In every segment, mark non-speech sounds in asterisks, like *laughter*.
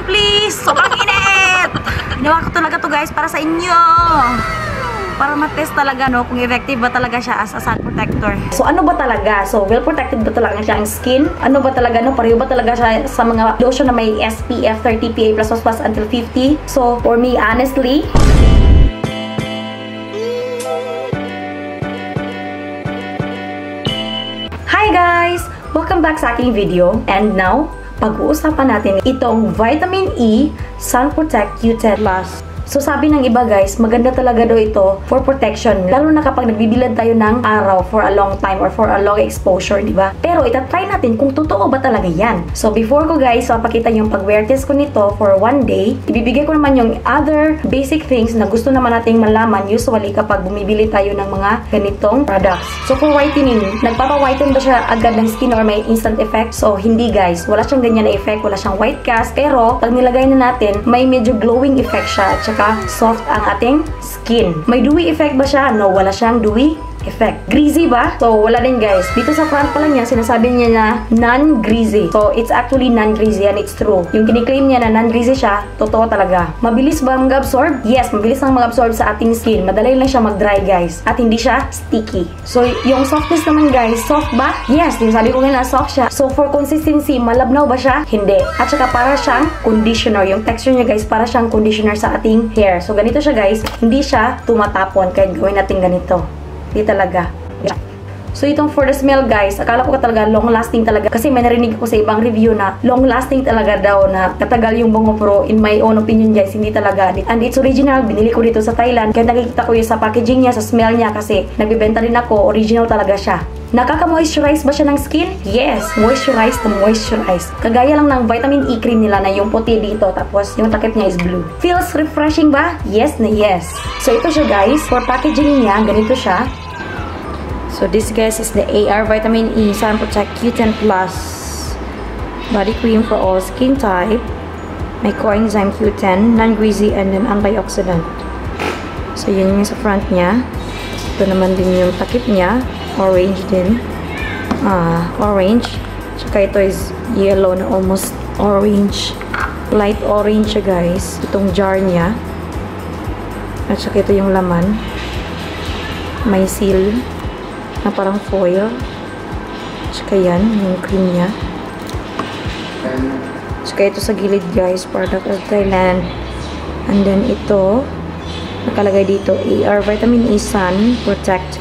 time please! Sobrang init! Ginawa ko talaga to guys para sa inyo. Para matest talaga no kung effective ba talaga siya as a sun protector. So ano ba talaga? So well protected ba talaga siya ang skin? Ano ba talaga no? Pareho ba talaga siya sa mga lotion na may SPF 30 PA++ until 50? So for me honestly, Hi guys! Welcome back sa aking video. And now, pag-uusapan natin itong Vitamin E Sun Protect Q10 Plus. So sabi ng iba guys, maganda talaga daw ito for protection. Lalo na kapag nagbibilad tayo ng araw for a long time or for a long exposure, di ba? Pero itatry natin kung totoo ba talaga yan. So before ko guys, mapakita yung pag-wear test ko nito for one day, ibibigay ko naman yung other basic things na gusto naman nating malaman usually kapag bumibili tayo ng mga ganitong products. So for whitening, nagpapa-whiten ba siya agad ng skin or may instant effect? So hindi guys, wala siyang ganyan na effect, wala siyang white cast. Pero pag nilagay na natin, may medyo glowing effect siya at soft ang ating skin. May dewy effect ba siya? No, wala siyang dewy effect. Greasy ba? So, wala din guys. Dito sa front pa lang yan, sinasabi niya na non-greasy. So, it's actually non-greasy and it's true. Yung kiniklaim niya na non-greasy siya, totoo talaga. Mabilis ba mag-absorb? Yes, mabilis lang mag-absorb sa ating skin. Madali lang siya mag-dry guys. At hindi siya sticky. So, yung softness naman guys, soft ba? Yes, yung sabi ko nga na soft siya. So, for consistency, malabnaw ba siya? Hindi. At saka para siyang conditioner. Yung texture niya guys, para siyang conditioner sa ating hair. So, ganito siya guys. Hindi siya tumatapon. Kahit gawin natin ganito. Di talaga. So, itong for the smell, guys, akala ko talaga long-lasting talaga. Kasi may narinig ko sa ibang review na long-lasting talaga daw na katagal yung bungo pro. In my own opinion, guys, hindi talaga. And it's original. Binili ko dito sa Thailand. Kaya nakikita ko yung sa packaging niya, sa smell niya. Kasi nagbibenta rin ako, original talaga siya. Nakaka-moisturize ba siya ng skin? Yes, moisturize to moisturize. Kagaya lang ng vitamin E cream nila na yung puti dito, tapos yung takip niya is blue. Feels refreshing ba? Yes na yes. So ito siya guys, for packaging niya, ganito siya. So this guys is the AR Vitamin E Sun Protect Q10 Plus Body Cream for all skin type. May coenzyme Q10, non-greasy, and then antioxidant. So yun yung sa front niya. Ito naman din yung takip niya. Orange din. Ah, orange. Tsaka ito is yellow na almost orange. Light orange siya guys. Itong jar niya. At saka ito yung laman. May seal na parang foil. Tsaka yan, yung cream niya. Tsaka ito sa gilid guys, product of Thailand. And then ito, nakalagay dito, AR Vitamin E Sun Protect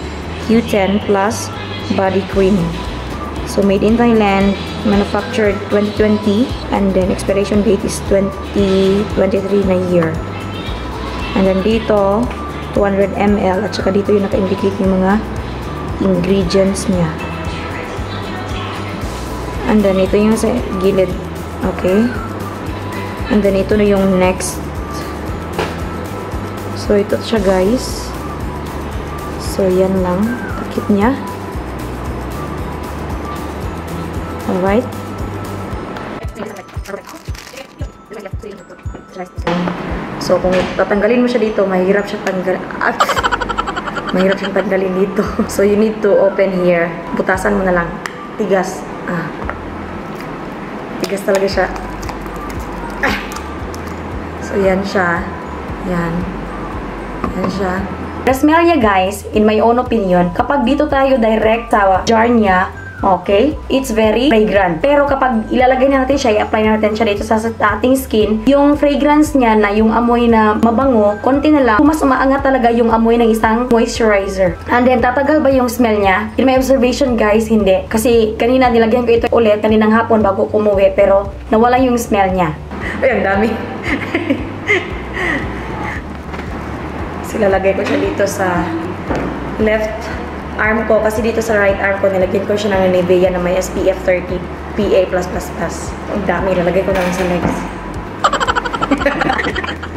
Q10 Plus Body Cream. So, made in Thailand, manufactured 2020, and then expiration date is 2023 na year. And then dito, 200 ml, at saka dito yung naka-indicate yung mga ingredients niya. And then, ito yung sa gilid. Okay? And then, ito na yung next. So, ito siya, guys. So, yan lang. Takip niya. Alright? So, kung tatanggalin mo siya dito, mahirap siya tanggalin. *laughs* Ah, mahirap siyang tanggalin dito. *laughs* So, you need to open here. Butasan mo na lang. Tigas. Ah. Tigas talaga siya. Ah. So, yan siya. Yan. Yan siya. Niya, guys, in my own opinion, kapag dito tayo direct sa jar niya, Okay? It's very fragrant. Pero kapag ilalagay na natin siya, i-apply na natin siya dito sa ating skin, yung fragrance niya na yung amoy na mabango, konti na lang, mas umaangat talaga yung amoy ng isang moisturizer. And then, tatagal ba yung smell niya? In my observation, guys, hindi. Kasi kanina nilagyan ko ito ulit, kaninang hapon bago kumuwi, pero nawala yung smell niya. Ay, ang dami. *laughs* Silalagay ko siya dito sa left arm ko, kasi dito sa right arm ko, nilagyan ko siya ng Nivea na may SPF 30 PA+++. Ang dami, nilagay ko na lang sa legs.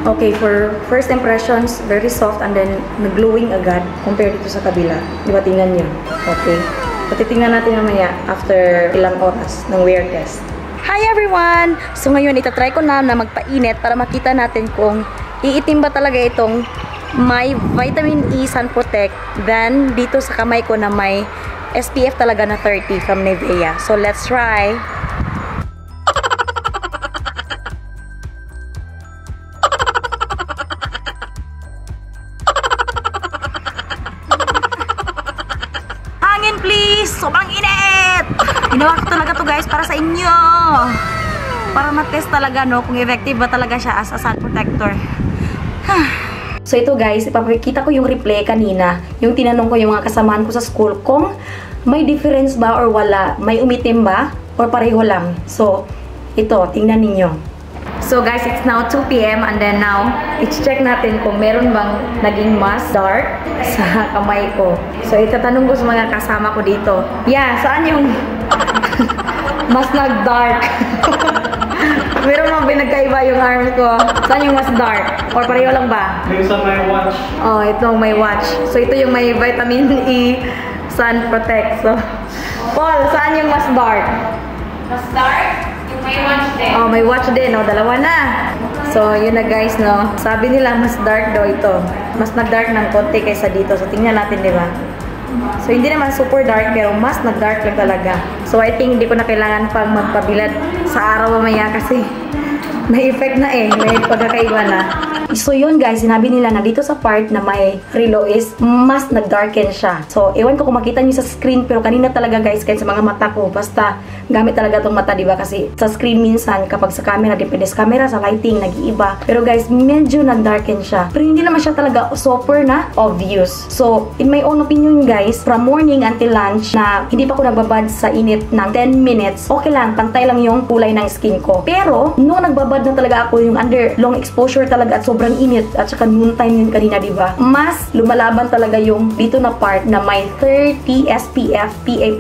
*laughs* okay, for first impressions, very soft and then nag-glowing agad compared dito sa kabila. Di ba, tingnan nyo? Okay. Patitingnan natin mamaya after ilang oras ng wear test. Hi everyone! So ngayon, itatry ko na na magpainit para makita natin kung iitim ba talaga itong may vitamin E sun protect then dito sa kamay ko na may SPF talaga na 30 from Nivea. So let's try. *laughs* Hangin please! Sobrang init! Ginawa ko talaga to guys para sa inyo. Para matest talaga no kung effective ba talaga siya as a sun protector. *sighs* so ito guys, ipapakita ko yung replay kanina. Yung tinanong ko yung mga kasamahan ko sa school kung may difference ba or wala. May umitim ba or pareho lang. So, ito, tingnan ninyo. So guys, it's now 2 p.m. and then now, i-check natin kung meron bang naging mas dark *laughs* sa kamay ko. So itatanong ko sa mga kasama ko dito. Yeah, saan yung *laughs* mas nag-dark? *laughs* meron bang pinagkaiba yung arm ko? Saan yung mas dark? Or pareho lang ba? Yung sa my watch. Oh, ito may watch. So ito yung may vitamin E Sun Protect. So, Paul, saan yung mas dark? Mas dark? Yung may watch din. Oh, may watch din. Oh, dalawa na. So, yun na guys, no. Sabi nila, mas dark daw ito. Mas nag-dark ng konti kaysa dito. So, tingnan natin, di ba? So, hindi naman super dark, pero mas nag-dark lang talaga. So, I think hindi ko na kailangan pang magpabilad sa araw mamaya kasi may effect na eh. May pagkakaiba na. So yun guys, sinabi nila na dito sa part na may relo is mas nag-darken siya. So ewan ko kung makita niyo sa screen pero kanina talaga guys kahit sa mga mata ko basta gamit talaga tong mata diba kasi sa screen minsan kapag sa camera depende sa camera sa lighting nag-iiba. Pero guys medyo nag-darken siya. Pero hindi naman siya talaga super na obvious. So in my own opinion guys, from morning until lunch na hindi pa ako nagbabad sa init ng 10 minutes, okay lang, pantay lang yung kulay ng skin ko. Pero nung nagbabad na talaga ako yung under long exposure talaga at sobrang init at saka noon time yun kanina, di ba? Mas lumalaban talaga yung dito na part na may 30 SPF PA+++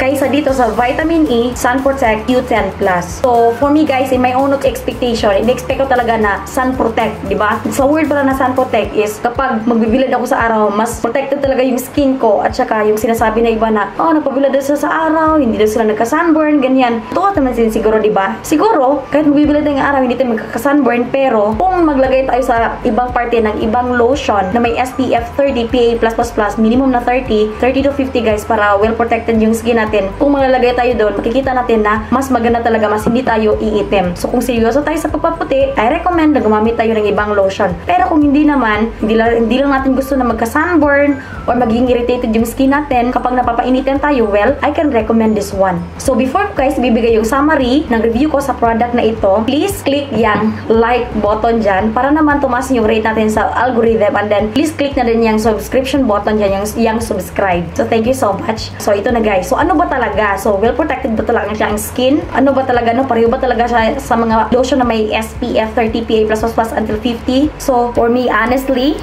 kaysa dito sa Vitamin E Sun Protect Q10+. So, for me guys, in my own expectation, in-expect ko talaga na Sun Protect, di ba? Sa word pala na Sun Protect is kapag magbibilad ako sa araw, mas protected talaga yung skin ko at saka yung sinasabi na iba na, oh, nagpabilad sila sa araw, hindi daw sila nagka-sunburn, ganyan. Totoo naman sin siguro, di ba? Siguro, kahit magbibilad ng araw, hindi tayo magka-sunburn, pero kung maglagay tayo sa ibang parte ng ibang lotion na may SPF 30 PA+++, minimum na 30, 30 to 50 guys, para well protected yung skin natin. Kung maglalagay tayo doon, makikita natin na mas maganda talaga, mas hindi tayo iitim. So kung seryoso tayo sa pagpaputi, I recommend na gumamit tayo ng ibang lotion. Pero kung hindi naman, hindi lang, hindi lang natin gusto na magka-sunburn or magiging irritated yung skin natin kapag napapainitin tayo, well, I can recommend this one. So before guys, bibigay yung summary ng review ko sa product na ito, please click yung like button dyan para naman tumaas yung rate natin sa algorithm and then please click na din yung subscription button dyan, yung, yung subscribe. So thank you so much. So ito na guys. So ano ba talaga? So well protected ba talaga siya ang skin? Ano ba talaga? No? Pareho ba talaga siya sa mga lotion na may SPF 30 PA++ until 50? So for me, honestly,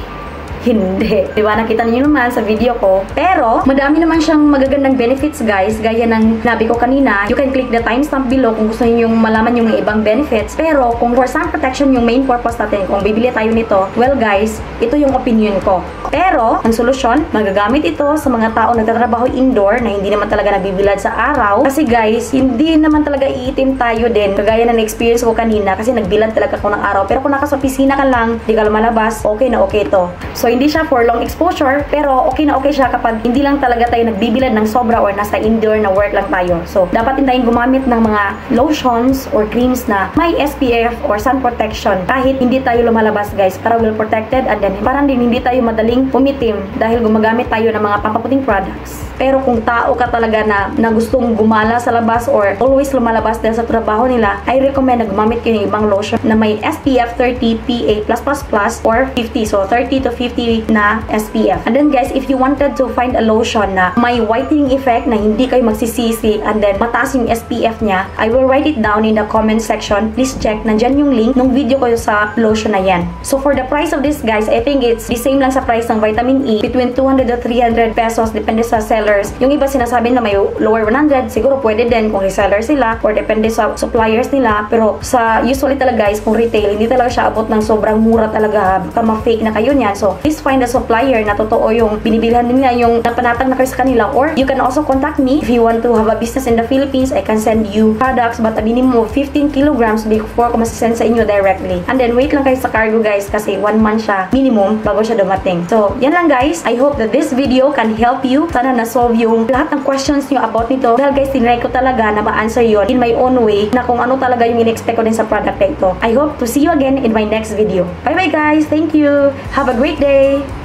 *laughs* hindi. Diba? Nakita niyo naman sa video ko. Pero, madami naman siyang magagandang benefits, guys. Gaya ng nabi ko kanina, you can click the timestamp below kung gusto niyo yung malaman yung ibang benefits. Pero, kung for sun protection yung main purpose natin, kung bibili tayo nito, well guys, ito yung opinion ko. Pero, ang solusyon, magagamit ito sa mga tao nagtatrabaho indoor na hindi naman talaga nabibilad sa araw. Kasi guys, hindi naman talaga iitim tayo din. Kagaya ng experience ko kanina kasi nagbilad talaga ako ng araw. Pero kung naka sa opisina ka lang, di ka lumalabas, okay na okay to. So, hindi siya for long exposure, pero okay na okay siya kapag hindi lang talaga tayo nagbibilad ng sobra or nasa indoor na work lang tayo. So, dapat din tayong gumamit ng mga lotions or creams na may SPF or sun protection kahit hindi tayo lumalabas guys para well protected and then parang din hindi tayo madaling umitim dahil gumagamit tayo ng mga pampaputing products. Pero kung tao ka talaga na, na gustong gumala sa labas or always lumalabas dahil sa trabaho nila, I recommend na gumamit kayo ng ibang lotion na may SPF 30 PA+++ or 50. So, 30 to 50 na SPF. And then guys, if you wanted to find a lotion na may whitening effect na hindi kayo magsisisi and then mataas yung SPF niya, I will write it down in the comment section. Please check. Nandyan yung link ng video ko sa lotion na yan. So, for the price of this guys, I think it's the same lang sa price ng vitamin E between 200 to 300 pesos depende sa sellers. Yung iba sinasabi na may lower 100, siguro pwede din kung reseller sila or depende sa suppliers nila. Pero sa usually talaga guys, kung retail, hindi talaga siya abot ng sobrang mura talaga. Baka ma-fake na kayo niyan. So, please find a supplier na totoo yung binibilhan nila yung napanatag na kayo sa kanila. Or you can also contact me if you want to have a business in the Philippines. I can send you products but a minimum of 15 kilograms before ko masasend sa inyo directly. And then wait lang kayo sa cargo guys kasi one month siya minimum bago siya dumating. So, yan lang guys. I hope that this video can help you. Sana na-solve yung lahat ng questions nyo about nito. Dahil guys, tinry ko talaga na ma-answer yon in my own way na kung ano talaga yung in-expect ko din sa product na ito. I hope to see you again in my next video. Bye bye guys! Thank you! Have a great day!